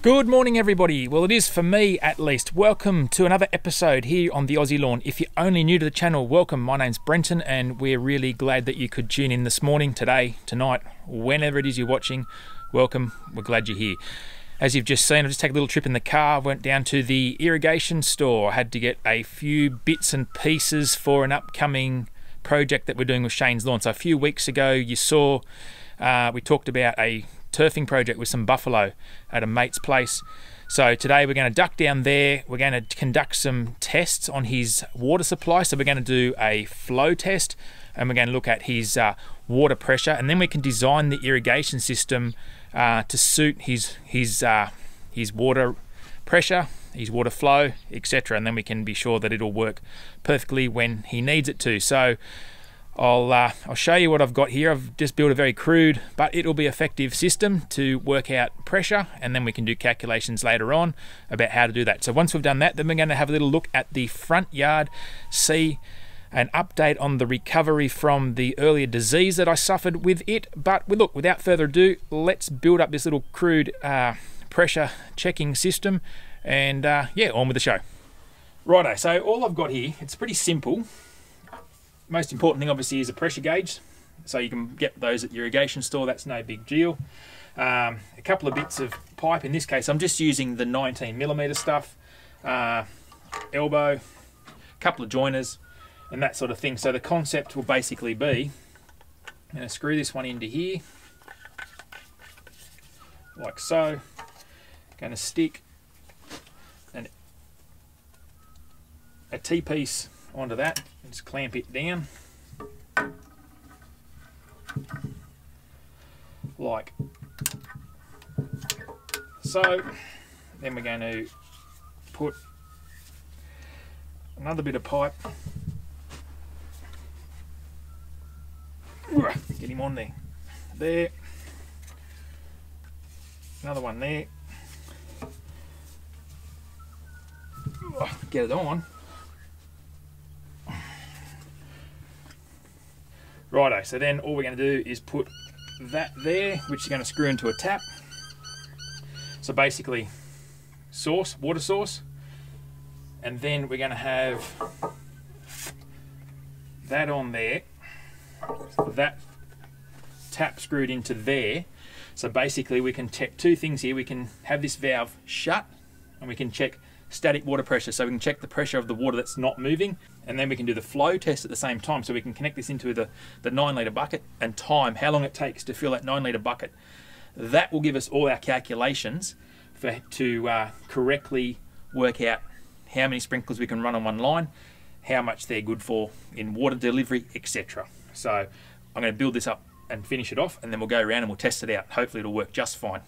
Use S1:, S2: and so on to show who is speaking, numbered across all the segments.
S1: Good morning, everybody. Well, it is for me at least. Welcome to another episode here on the Aussie Lawn. If you're only new to the channel, welcome. My name's Brenton, and we're really glad that you could tune in this morning, today, tonight, whenever it is you're watching. Welcome. We're glad you're here. As you've just seen, I just take a little trip in the car, went down to the irrigation store. Had to get a few bits and pieces for an upcoming project that we're doing with Shane's Lawn. So a few weeks ago, you saw uh, we talked about a turfing project with some buffalo at a mate's place. So today we're going to duck down there. We're going to conduct some tests on his water supply. So we're going to do a flow test and we're going to look at his uh, water pressure and then we can design the irrigation system uh, to suit his his uh, his water pressure, his water flow, etc. And then we can be sure that it'll work perfectly when he needs it to. So I'll, uh, I'll show you what I've got here. I've just built a very crude, but it'll be effective system to work out pressure, and then we can do calculations later on about how to do that. So once we've done that, then we're going to have a little look at the front yard, see an update on the recovery from the earlier disease that I suffered with it. But we look, without further ado, let's build up this little crude uh, pressure checking system, and uh, yeah, on with the show. Righto, so all I've got here, it's pretty simple most important thing obviously is a pressure gauge. So you can get those at your irrigation store, that's no big deal. Um, a couple of bits of pipe, in this case I'm just using the 19 millimeter stuff, uh, elbow, a couple of joiners and that sort of thing. So the concept will basically be, I'm going to screw this one into here, like so. Going to stick an, a T-piece onto that. And just clamp it down. Like. So then we're going to put another bit of pipe. Get him on there. There. Another one there. Oh, get it on Righto, so then all we're going to do is put that there, which is going to screw into a tap. So basically, source, water source, and then we're going to have that on there, that tap screwed into there. So basically we can check two things here. We can have this valve shut and we can check static water pressure. So we can check the pressure of the water that's not moving and then we can do the flow test at the same time. So we can connect this into the, the nine litre bucket and time how long it takes to fill that nine litre bucket. That will give us all our calculations for, to uh, correctly work out how many sprinklers we can run on one line, how much they're good for in water delivery, etc. So I'm going to build this up and finish it off and then we'll go around and we'll test it out. Hopefully it'll work just fine.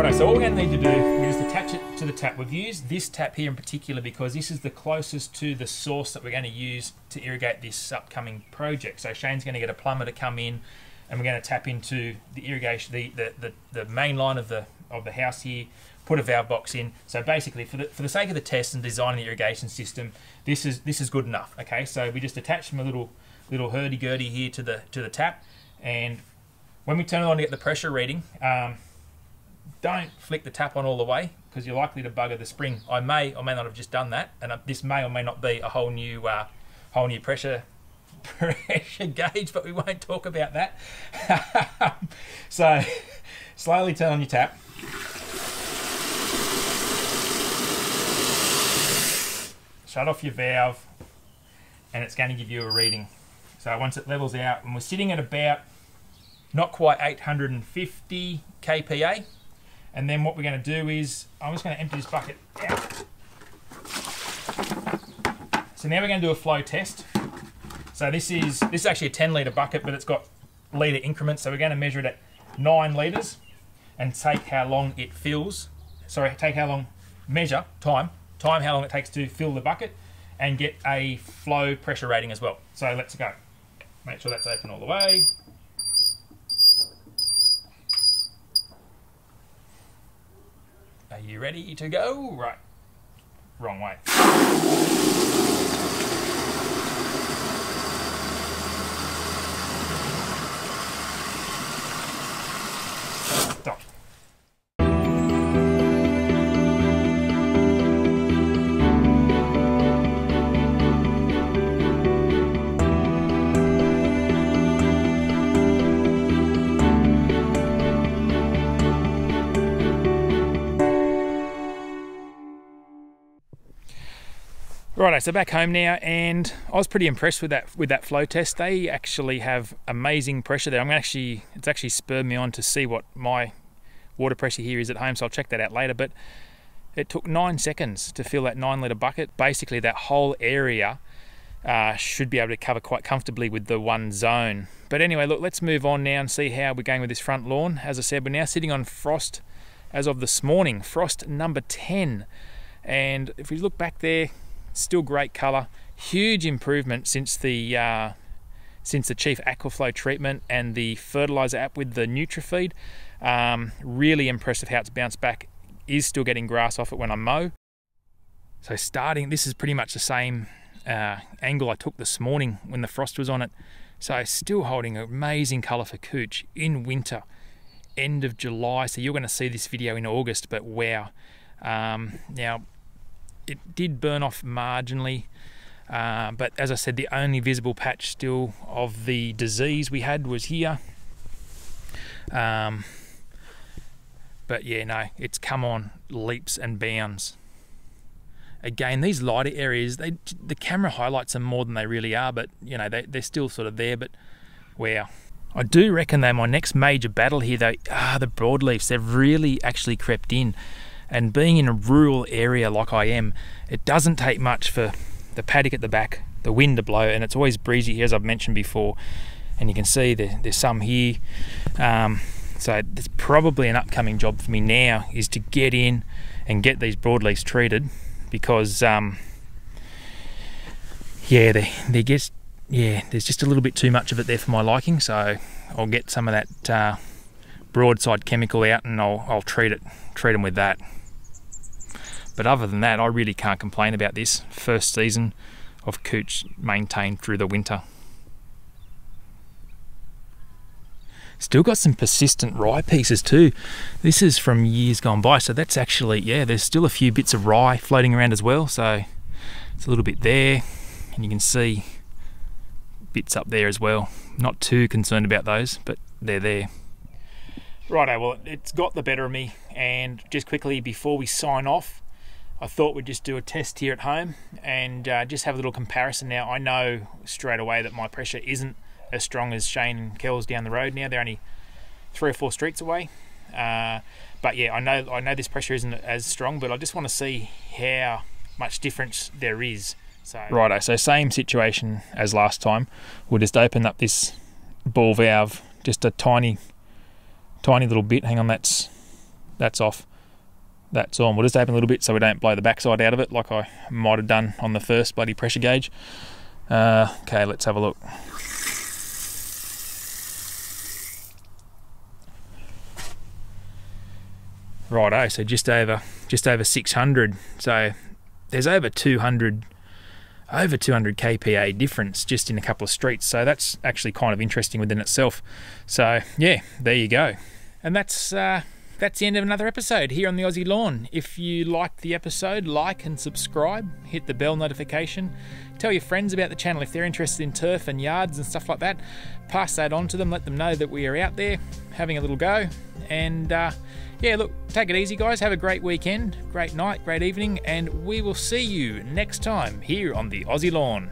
S1: Righto, so all we're going to need to do is attach it to the tap. We've used this tap here in particular because this is the closest to the source that we're going to use to irrigate this upcoming project. So Shane's going to get a plumber to come in and we're going to tap into the irrigation, the, the, the, the main line of the, of the house here, put a valve box in. So basically, for the, for the sake of the test and designing the irrigation system, this is this is good enough. Okay, so we just attach my little little hurdy gurdy here to the to the tap, and when we turn it on to get the pressure reading, um, don't flick the tap on all the way because you're likely to bugger the spring. I may or may not have just done that, and uh, this may or may not be a whole new, uh, whole new pressure pressure gauge, but we won't talk about that. so, slowly turn on your tap. Shut off your valve, and it's going to give you a reading. So once it levels out, and we're sitting at about not quite 850 kPa, and then what we're going to do is, I'm just going to empty this bucket out. So now we're going to do a flow test. So this is this is actually a 10 litre bucket, but it's got litre increments. So we're going to measure it at 9 litres and take how long it fills. Sorry, take how long, measure, time, time how long it takes to fill the bucket and get a flow pressure rating as well. So let's go. Make sure that's open all the way. You ready to go? Right. Wrong way. Righto, so back home now, and I was pretty impressed with that with that flow test. They actually have amazing pressure there. I'm actually it's actually spurred me on to see what my water pressure here is at home, so I'll check that out later. But it took nine seconds to fill that nine litre bucket. Basically, that whole area uh, should be able to cover quite comfortably with the one zone. But anyway, look, let's move on now and see how we're going with this front lawn. As I said, we're now sitting on frost as of this morning, frost number 10. And if we look back there, still great colour. Huge improvement since the uh, since the Chief Aquaflow treatment and the fertilizer app with the NutriFeed. Um, really impressive how it's bounced back. Is still getting grass off it when I mow. So starting, this is pretty much the same uh, angle I took this morning when the frost was on it. So still holding amazing colour for cooch in winter, end of July. So you're going to see this video in August, but wow. Um, now it did burn off marginally. Uh, but as I said, the only visible patch still of the disease we had was here. Um, but yeah, no, it's come on leaps and bounds. Again, these lighter areas, they the camera highlights them more than they really are, but you know they, they're still sort of there. But wow, I do reckon though my next major battle here though ah the broadleafs they've really actually crept in. And being in a rural area like I am, it doesn't take much for the paddock at the back, the wind to blow, and it's always breezy here, as I've mentioned before. And you can see there, there's some here. Um, so it's probably an upcoming job for me now is to get in and get these broadleafs treated because, um, yeah, they they get yeah, there's just a little bit too much of it there for my liking. So I'll get some of that uh, broadside chemical out and I'll I'll treat it, treat them with that. But other than that, I really can't complain about this first season of Cooch maintained through the winter. Still got some persistent rye pieces too. This is from years gone by, so that's actually, yeah, there's still a few bits of rye floating around as well. So it's a little bit there, and you can see bits up there as well. Not too concerned about those, but they're there. Righto, well, it's got the better of me, and just quickly before we sign off, I thought we'd just do a test here at home and uh, just have a little comparison. Now, I know straight away that my pressure isn't as strong as Shane and Kel's down the road now. They're only three or four streets away. Uh, but yeah, I know I know this pressure isn't as strong, but I just want to see how much difference there is. So righto, so same situation as last time. We'll just open up this ball valve just a tiny, tiny little bit. Hang on, that's that's off that's on. We'll just open a little bit so we don't blow the backside out of it like I might have done on the first bloody pressure gauge. Uh, okay, let's have a look. Righto, so just over just over 600. So there's over 200 over 200 kPa difference just in a couple of streets. So that's actually kind of interesting within itself. So yeah, there you go. And that's uh, that's the end of another episode here on the Aussie Lawn. If you liked the episode, like and subscribe, hit the bell notification, tell your friends about the channel if they're interested in turf and yards and stuff like that. Pass that on to them, let them know that we are out there having a little go. And uh, yeah, look, take it easy, guys. Have a great weekend, great night, great evening, and we will see you next time here on the Aussie Lawn.